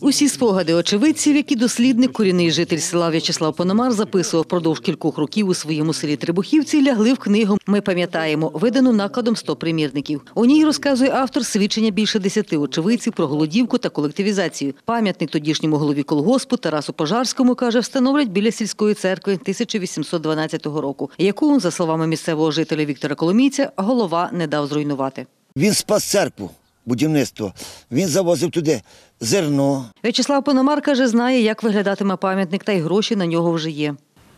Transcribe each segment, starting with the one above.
Усі спогади очевидців, які дослідник, корінний житель села В'ячеслав Пономар записував впродовж кількох років у своєму селі Трибухівці, лягли в книгу Ми пам'ятаємо, видану накладом 100 примірників. У ній розказує автор свідчення більше десяти очевидців про голодівку та колективізацію. Пам'ятник тодішньому голові колгоспу Тарасу Пожарському каже, встановлять біля сільської церкви 1812 року, яку, за словами місцевого жителя Віктора Коломійця, голова не дав зруйнувати. Він спас церкву, будівництво. Він завозив туди зерно. В'ячеслав Пономар каже, знає, як виглядатиме пам'ятник, та й гроші на нього вже є.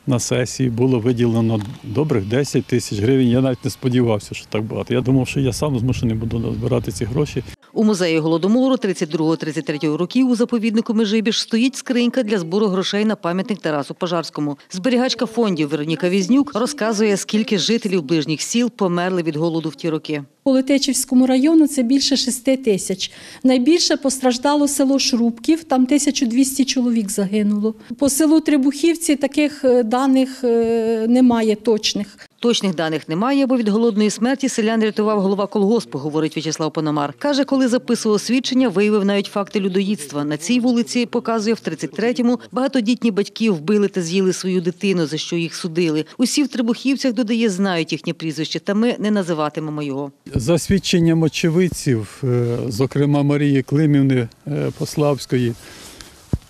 На сесії було виділено добрих 10 тисяч гривень. Я навіть не сподівався, що так багато. Я думав, що я сам змушений буду збирати ці гроші. У музеї голодомору 32-33 років у заповіднику Межибіж стоїть скринька для збору грошей на пам'ятник Тарасу Пожарському. Зберігачка фондів Вероніка Візнюк розказує, скільки жителів ближніх сіл померли від голоду в ті роки. По Летичівському району це більше 6 тисяч. Найбільше постраждало село Шрубків, там 1200 чоловік загинуло. По селу Трибухівці таких е, даних е, немає точних. Точних даних немає, бо від голодної смерті селян рятував голова колгоспу, говорить В'ячеслав Пономар. Каже, коли записував свідчення, виявив навіть факти людоїдства. На цій вулиці показує в 33-му багатодітні батьки вбили та з'їли свою дитину, за що їх судили. Усі в Трибухівцях додає, знають їхнє прізвище, та ми не називатимемо його. За свідченням очевидців, е, зокрема Марії Климівни е, Пославської,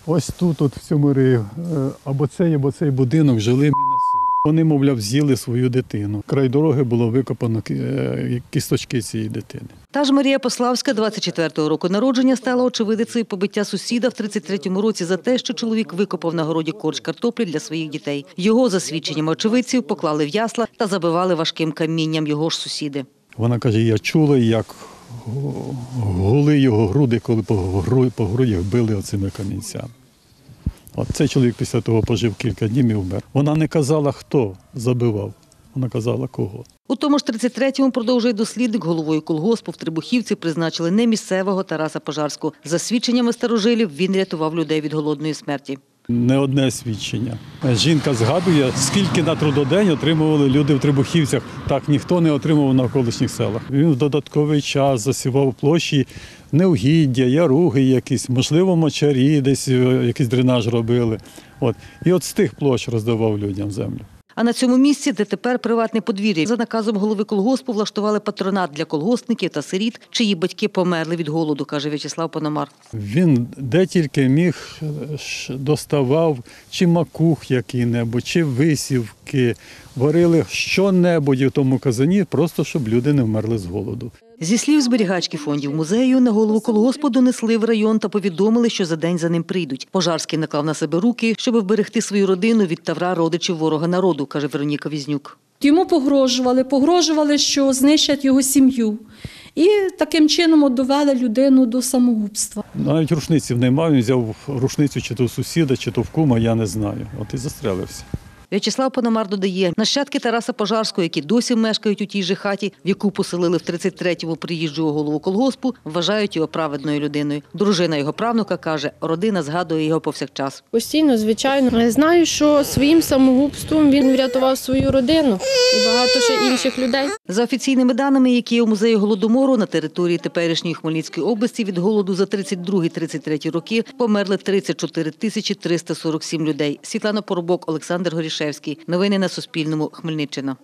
ось тут, от в цьому ри, е, або цей, або цей будинок жили. Вони, мовляв, з'їли свою дитину. Край дороги було викопано е, кісточки цієї дитини. Та ж Марія Пославська 24-го року народження стала очевидицею побиття сусіда в 33-му році за те, що чоловік викопав на городі корч картоплі для своїх дітей. Його, за свідченнями очевидців, поклали в ясла та забивали важким камінням його ж сусіди. Вона каже, я чула, як гули його груди, коли по грудях били оцими камінцями. От цей чоловік після того пожив кілька днів і вмер. Вона не казала, хто забивав, вона казала кого. У тому ж 33-му продовжує дослідник головою колгоспу в Трибухівці призначили не місцевого Тараса Пожарського. За свідченнями старожилів він рятував людей від голодної смерті. Не одне свідчення. Жінка згадує, скільки на трудодень отримували люди в Трибухівцях. Так ніхто не отримував в навколишніх селах. Він в додатковий час засівав площі неугіддя, яруги якісь, можливо, мочарі, десь е, якийсь дренаж робили. От. І от з тих площ роздавав людям землю. А на цьому місці, де тепер приватне подвір'я, за наказом голови колгоспу влаштували патронат для колгоспників та сиріт, чиї батьки померли від голоду, каже В'ячеслав Пономар. Він де тільки міг е, доставав чи макух який-небудь, чи висівки, варили що-небудь у тому казані, просто щоб люди не вмерли з голоду. Зі слів зберігачки фондів музею, на голову колгоспу донесли в район та повідомили, що за день за ним прийдуть. Пожарський наклав на себе руки, щоб вберегти свою родину від тавра родичів ворога народу, каже Вероніка Візнюк. Йому погрожували, погрожували, що знищать його сім'ю. І таким чином довели людину до самогубства. Навіть рушниців не мав, він взяв рушницю чи то в сусіда, чи то в кума, я не знаю. От і застрелився. В'ячеслав Пономар додає, нащадки Тараса Пожарського, які досі мешкають у тій же хаті, в яку поселили в 33-му приїжджого голову колгоспу, вважають його праведною людиною. Дружина його правнука каже, родина згадує його повсякчас. Постійно, звичайно. Знаю, що своїм самогубством він врятував свою родину і багато ще інших людей. За офіційними даними, які є у музеї голодомору на території теперішньої Хмельницької області від голоду за 32-33 роки померли 34 тисячі 347 людей. Світлана Поробок, Олександр Горішевський. Новини на Суспільному. Хмельниччина.